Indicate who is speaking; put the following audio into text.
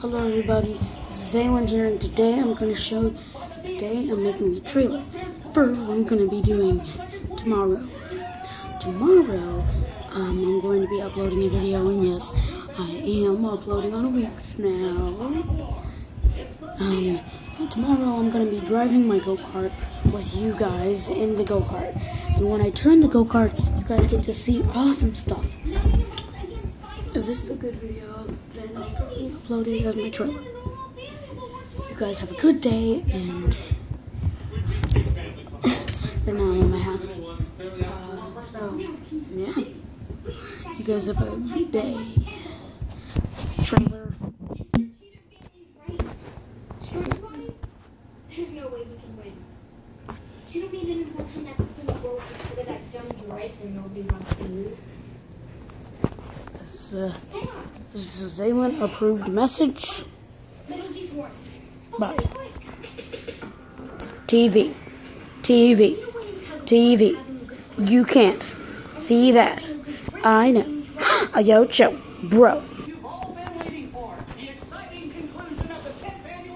Speaker 1: Hello everybody, Zaylin here, and today I'm going to show. Today I'm making a trailer for what I'm going to be doing tomorrow. Tomorrow, um, I'm going to be uploading a video, and yes, I am uploading on a weeks now. Um, tomorrow I'm going to be driving my go kart with you guys in the go kart, and when I turn the go kart, you guys get to see awesome stuff. If this is a good video, then I'll probably upload it as my trailer. You guys have a good day, and and now I'm in my house. Uh, so, yeah. You guys have a good day. Trailer.
Speaker 2: There's no way we can win. Don't need an go with that dumb that nobody wants to.
Speaker 1: This, uh, this is a Zaylin approved message. Bye. TV. TV. TV. You can't see that. I know. A yo, cho, bro.